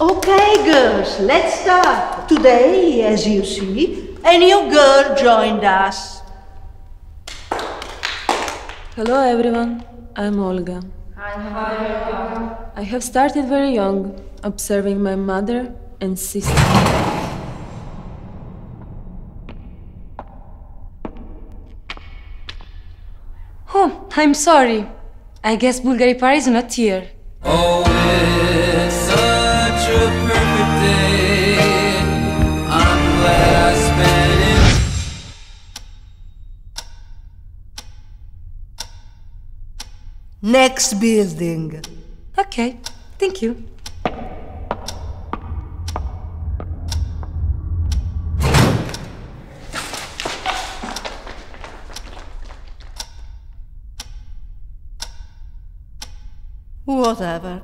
Okay, girls, let's start. Today, as you see, a new girl joined us. Hello everyone, I'm Olga. Hi, hi. I have started very young, observing my mother and sister. Oh, I'm sorry. I guess Bulgari party is not here. Oh, Next building. Okay, thank you. Whatever.